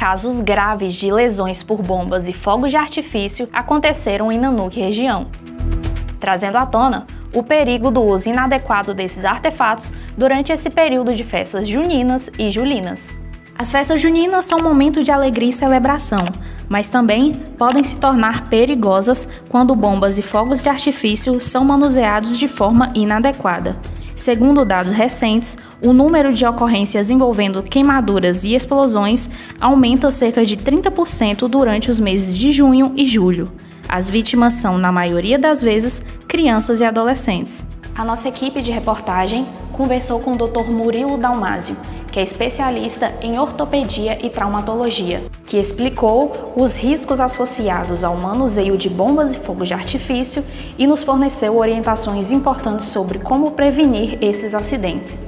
casos graves de lesões por bombas e fogos de artifício aconteceram em Nanuque região, trazendo à tona o perigo do uso inadequado desses artefatos durante esse período de festas juninas e julinas. As festas juninas são um momento de alegria e celebração, mas também podem se tornar perigosas quando bombas e fogos de artifício são manuseados de forma inadequada. Segundo dados recentes, o número de ocorrências envolvendo queimaduras e explosões aumenta cerca de 30% durante os meses de junho e julho. As vítimas são, na maioria das vezes, crianças e adolescentes. A nossa equipe de reportagem conversou com o Dr. Murilo Dalmásio, que é especialista em ortopedia e traumatologia, que explicou os riscos associados ao manuseio de bombas e fogos de artifício e nos forneceu orientações importantes sobre como prevenir esses acidentes.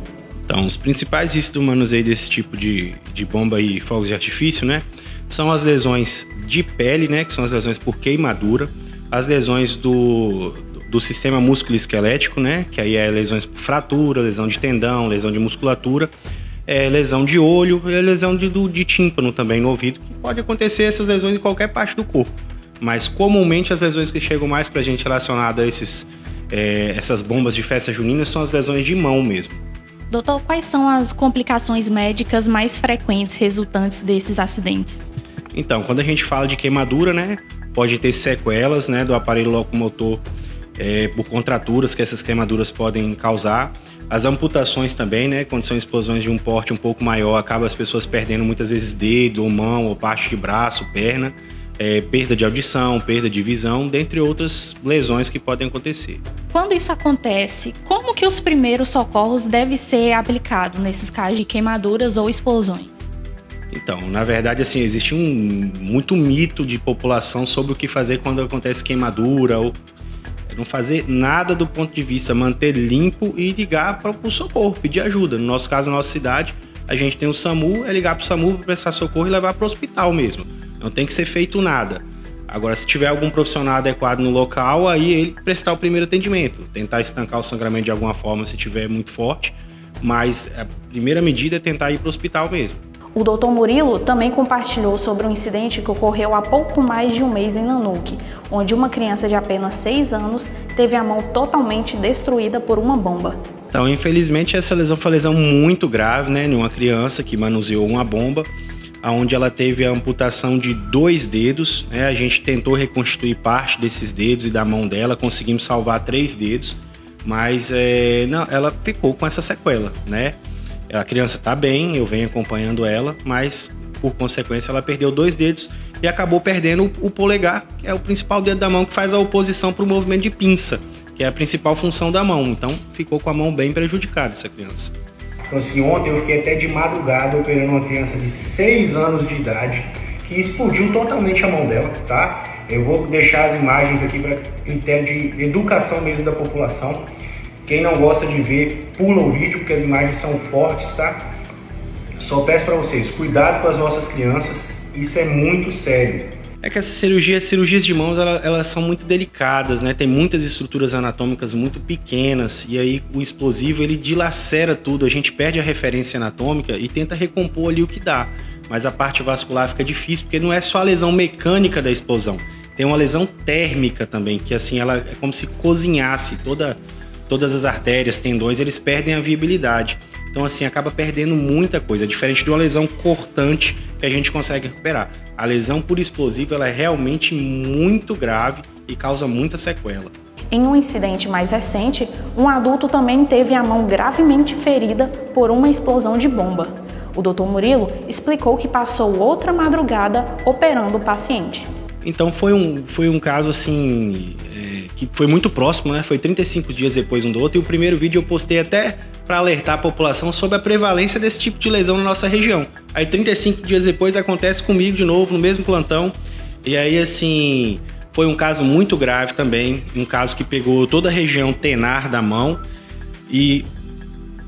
Então, os principais riscos do manuseio desse tipo de, de bomba e fogos de artifício, né? São as lesões de pele, né? Que são as lesões por queimadura, as lesões do, do sistema músculo-esquelético, né? Que aí é lesões por fratura, lesão de tendão, lesão de musculatura, é, lesão de olho, é lesão de, do, de tímpano também no ouvido, que pode acontecer essas lesões em qualquer parte do corpo. Mas comumente as lesões que chegam mais pra gente relacionadas a esses, é, essas bombas de festa junina são as lesões de mão mesmo. Doutor, quais são as complicações médicas mais frequentes resultantes desses acidentes? Então, quando a gente fala de queimadura, né, pode ter sequelas, né, do aparelho locomotor é, por contraturas que essas queimaduras podem causar. As amputações também, né, quando são explosões de um porte um pouco maior, acaba as pessoas perdendo muitas vezes dedo ou mão ou parte de braço, perna é, perda de audição, perda de visão, dentre outras lesões que podem acontecer. Quando isso acontece, como que os primeiros socorros devem ser aplicados nesses casos de queimaduras ou explosões? Então, na verdade, assim, existe um muito mito de população sobre o que fazer quando acontece queimadura ou não fazer nada do ponto de vista manter limpo e ligar para o socorro, pedir ajuda. No nosso caso, na nossa cidade, a gente tem o SAMU, é ligar para o SAMU para prestar socorro e levar para o hospital mesmo. Não tem que ser feito nada. Agora, se tiver algum profissional adequado no local, aí ele prestar o primeiro atendimento, tentar estancar o sangramento de alguma forma se tiver muito forte, mas a primeira medida é tentar ir para o hospital mesmo. O Dr. Murilo também compartilhou sobre um incidente que ocorreu há pouco mais de um mês em Nanuque, onde uma criança de apenas 6 anos teve a mão totalmente destruída por uma bomba. Então, infelizmente, essa lesão foi uma lesão muito grave, né, de uma criança que manuseou uma bomba onde ela teve a amputação de dois dedos. Né? A gente tentou reconstituir parte desses dedos e da mão dela, conseguimos salvar três dedos, mas é, não, ela ficou com essa sequela, né? A criança está bem, eu venho acompanhando ela, mas por consequência ela perdeu dois dedos e acabou perdendo o, o polegar, que é o principal dedo da mão que faz a oposição para o movimento de pinça, que é a principal função da mão. Então ficou com a mão bem prejudicada essa criança. Então, assim, ontem eu fiquei até de madrugada operando uma criança de 6 anos de idade que explodiu totalmente a mão dela, tá? Eu vou deixar as imagens aqui para critério de educação mesmo da população. Quem não gosta de ver, pula o vídeo porque as imagens são fortes, tá? Só peço para vocês, cuidado com as nossas crianças, isso é muito sério. É que essas cirurgias, cirurgias de mãos, elas, elas, são muito delicadas, né? Tem muitas estruturas anatômicas muito pequenas e aí o explosivo ele dilacera tudo. A gente perde a referência anatômica e tenta recompor ali o que dá. Mas a parte vascular fica difícil porque não é só a lesão mecânica da explosão. Tem uma lesão térmica também, que assim ela é como se cozinhasse toda, todas as artérias, tendões, eles perdem a viabilidade. Então, assim, acaba perdendo muita coisa, diferente de uma lesão cortante que a gente consegue recuperar. A lesão por explosivo ela é realmente muito grave e causa muita sequela. Em um incidente mais recente, um adulto também teve a mão gravemente ferida por uma explosão de bomba. O Dr. Murilo explicou que passou outra madrugada operando o paciente. Então foi um, foi um caso assim é, que foi muito próximo, né? Foi 35 dias depois um do outro e o primeiro vídeo eu postei até para alertar a população sobre a prevalência desse tipo de lesão na nossa região. Aí 35 dias depois acontece comigo de novo no mesmo plantão. E aí assim, foi um caso muito grave também, um caso que pegou toda a região tenar da mão e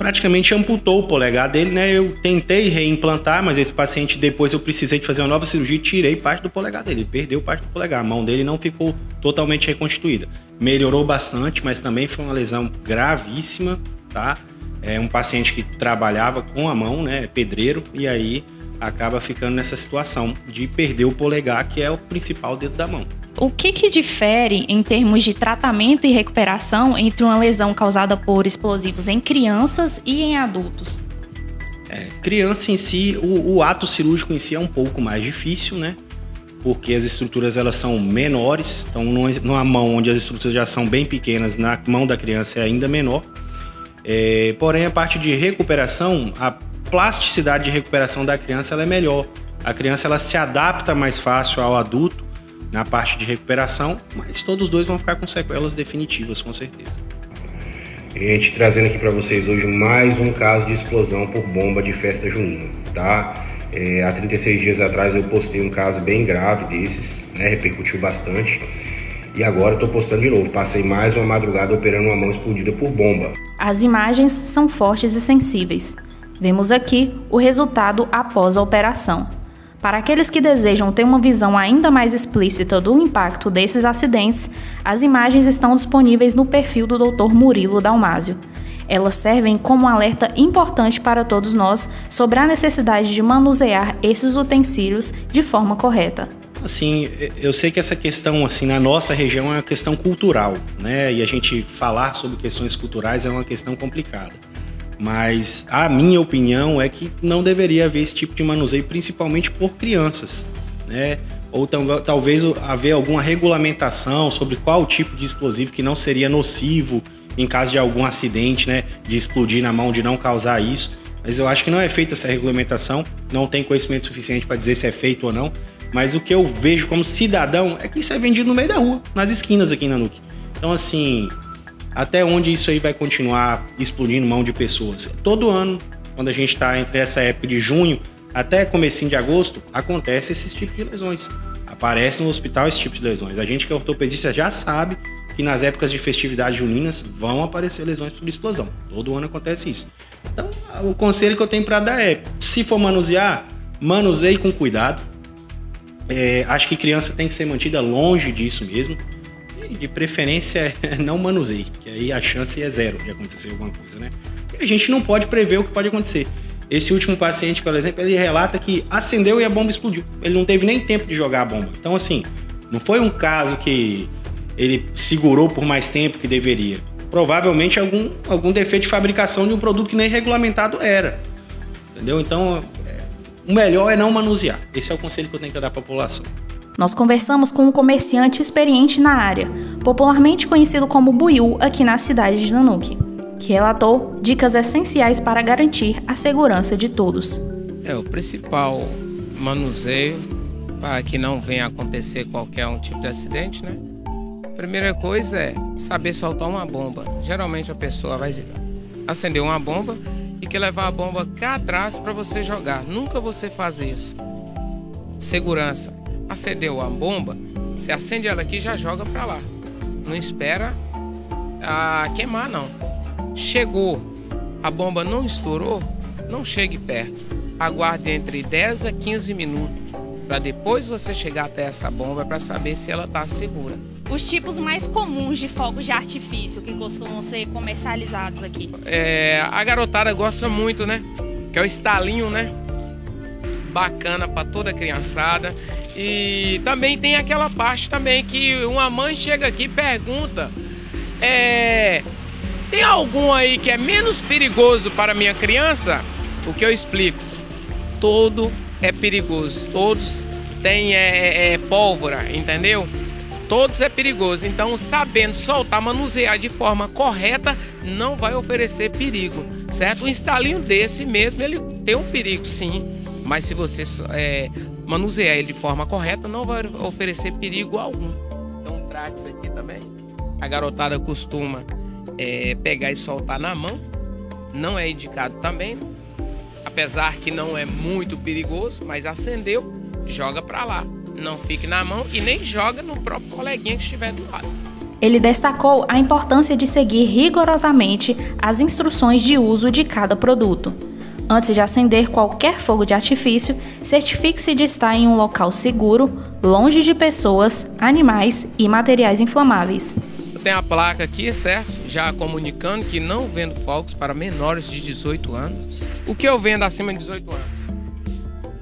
praticamente amputou o polegar dele, né? Eu tentei reimplantar, mas esse paciente depois eu precisei de fazer uma nova cirurgia e tirei parte do polegar dele. Ele perdeu parte do polegar, a mão dele não ficou totalmente reconstituída. Melhorou bastante, mas também foi uma lesão gravíssima, tá? É um paciente que trabalhava com a mão, né, pedreiro, e aí acaba ficando nessa situação de perder o polegar, que é o principal dedo da mão. O que, que difere em termos de tratamento e recuperação entre uma lesão causada por explosivos em crianças e em adultos? É, criança em si, o, o, ato cirúrgico em si é um pouco mais difícil, né? Porque as estruturas elas são menores, então numa mão onde as estruturas já são bem pequenas, na mão da criança é ainda menor. É, porém, a parte de recuperação, a plasticidade de recuperação da criança é melhor. A criança ela se adapta mais fácil ao adulto na parte de recuperação, mas todos dois vão ficar com sequelas definitivas, com certeza. Gente, trazendo aqui para vocês hoje mais um caso de explosão por bomba de festa junina, tá? É, há 36 dias atrás eu postei um caso bem grave desses, né? Repercutiu bastante. E agora eu tô postando de novo. Passei mais uma madrugada operando uma mão explodida por bomba. As imagens são fortes e sensíveis. Vemos aqui o resultado após a operação. Para aqueles que desejam ter uma visão ainda mais explícita do impacto desses acidentes, as imagens estão disponíveis no perfil do Dr. Murilo Dalmásio. Elas servem como um alerta importante para todos nós sobre a necessidade de manusear esses utensílios de forma correta. Assim, eu sei que essa questão assim na nossa região é uma questão cultural, né? E a gente falar sobre questões culturais é uma questão complicada. Mas a minha opinião é que não deveria haver esse tipo de manuseio, principalmente por crianças, né? Ou talvez haver alguma regulamentação sobre qual tipo de explosivo que não seria nocivo em caso de algum acidente, né? De explodir na mão, de não causar isso. Mas eu acho que não é feita essa regulamentação, não tem conhecimento suficiente para dizer se é feito ou não. Mas o que eu vejo como cidadão é que isso é vendido no meio da rua, nas esquinas aqui na Nuke. Então, assim, até onde isso aí vai continuar explodindo mão de pessoas. Todo ano, quando a gente está entre essa época de junho até comecinho de agosto, acontece esse tipo de lesões. Aparece no hospital esse tipo de lesões. A gente que é ortopedista já sabe que nas épocas de festividades juninas vão aparecer lesões por explosão. Todo ano acontece isso. Então, o conselho que eu tenho para dar é, se for manusear, manuseie com cuidado. É, acho que criança tem que ser mantida longe disso mesmo de preferência não manuseie, que aí a chance é zero de acontecer alguma coisa, né? E a gente não pode prever o que pode acontecer. Esse último paciente, por exemplo, ele relata que acendeu e a bomba explodiu. Ele não teve nem tempo de jogar a bomba. Então, assim, não foi um caso que ele segurou por mais tempo que deveria. Provavelmente algum, algum defeito de fabricação de um produto que nem regulamentado era. Entendeu? Então, é, o melhor é não manusear. Esse é o conselho que eu tenho que dar a população. Nós conversamos com um comerciante experiente na área, popularmente conhecido como Buiu aqui na cidade de Nanuque, que relatou dicas essenciais para garantir a segurança de todos. É, o principal manuseio para que não venha acontecer qualquer um tipo de acidente, né? Primeira coisa é saber soltar uma bomba. Geralmente a pessoa vai acender uma bomba e quer levar a bomba cá atrás para você jogar. Nunca você faz isso. Segurança acendeu a bomba, você acende ela aqui e já joga para lá. Não espera a queimar não. Chegou, a bomba não estourou, não chegue perto. Aguarde entre 10 a 15 minutos para depois você chegar até essa bomba para saber se ela está segura. Os tipos mais comuns de fogos de artifício que costumam ser comercializados aqui. É, a garotada gosta muito, né? Que é o estalinho, né? Bacana para toda a criançada. E também tem aquela parte também que uma mãe chega aqui e pergunta: é, tem algum aí que é menos perigoso para minha criança? O que eu explico? Todo é perigoso, todos têm é, é, é pólvora, entendeu? Todos é perigoso, então sabendo soltar, manusear de forma correta, não vai oferecer perigo, certo? Um estalinho desse mesmo, ele tem um perigo sim, mas se você é, manusear ele de forma correta, não vai oferecer perigo algum. Então, trate isso aqui também. A garotada costuma é, pegar e soltar na mão. Não é indicado também, apesar que não é muito perigoso, mas acendeu, joga para lá. Não fique na mão e nem joga no próprio coleguinha que estiver do lado. Ele destacou a importância de seguir rigorosamente as instruções de uso de cada produto. Antes de acender qualquer fogo de artifício, certifique-se de estar em um local seguro, longe de pessoas, animais e materiais inflamáveis. Tem a placa aqui, certo? Já comunicando que não vendo fogos para menores de 18 anos. O que eu vendo acima de 18 anos?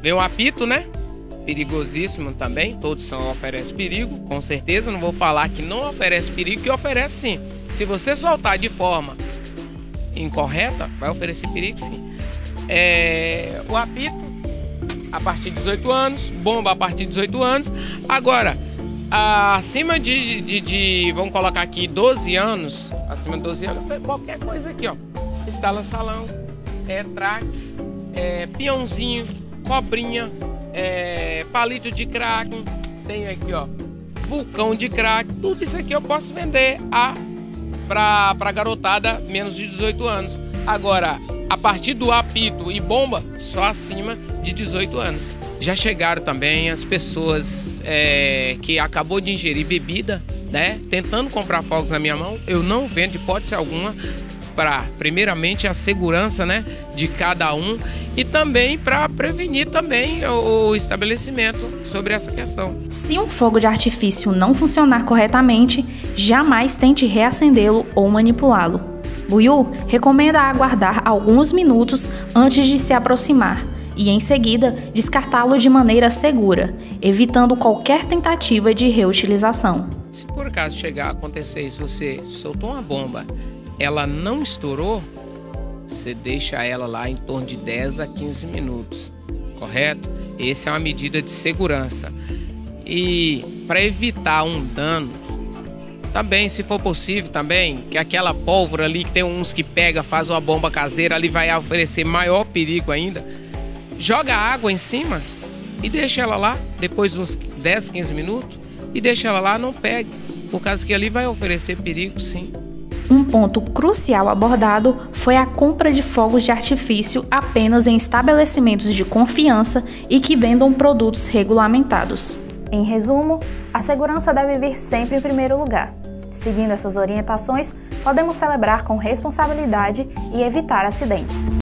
Vem o apito, né? Perigosíssimo também. Todos são oferecem perigo, com certeza. Não vou falar que não oferece perigo, que oferece sim. Se você soltar de forma incorreta, vai oferecer perigo sim. É, o apito a partir de 18 anos, bomba a partir de 18 anos. Agora, acima de, de, de, vamos colocar aqui 12 anos, acima de 12 anos, qualquer coisa aqui, ó. Instala salão, é trax, é peãozinho, cobrinha, é, palito de crack, tem aqui, ó, vulcão de crack, tudo isso aqui eu posso vender a para pra garotada menos de 18 anos. Agora, a partir do apito e bomba, só acima de 18 anos. Já chegaram também as pessoas é, que acabou de ingerir bebida, né? Tentando comprar fogos na minha mão. Eu não vendo hipótese alguma para primeiramente a segurança, né, de cada um e também para prevenir também o, o estabelecimento sobre essa questão. Se um fogo de artifício não funcionar corretamente, jamais tente reacendê-lo ou manipulá-lo. Buiu recomenda aguardar alguns minutos antes de se aproximar e, em seguida, descartá-lo de maneira segura, evitando qualquer tentativa de reutilização. Se por acaso chegar a acontecer isso, você soltou uma bomba, ela não estourou, você deixa ela lá em torno de 10 a 15 minutos, correto? Essa é uma medida de segurança. E para evitar um dano também, se for possível, também, que aquela pólvora ali, que tem uns que pega, faz uma bomba caseira, ali vai oferecer maior perigo ainda. Joga água em cima e deixa ela lá, depois de uns 10, 15 minutos, e deixa ela lá, não pegue, por causa que ali vai oferecer perigo, sim. Um ponto crucial abordado foi a compra de fogos de artifício apenas em estabelecimentos de confiança e que vendam produtos regulamentados. Em resumo, a segurança deve vir sempre em primeiro lugar. Seguindo essas orientações, podemos celebrar com responsabilidade e evitar acidentes.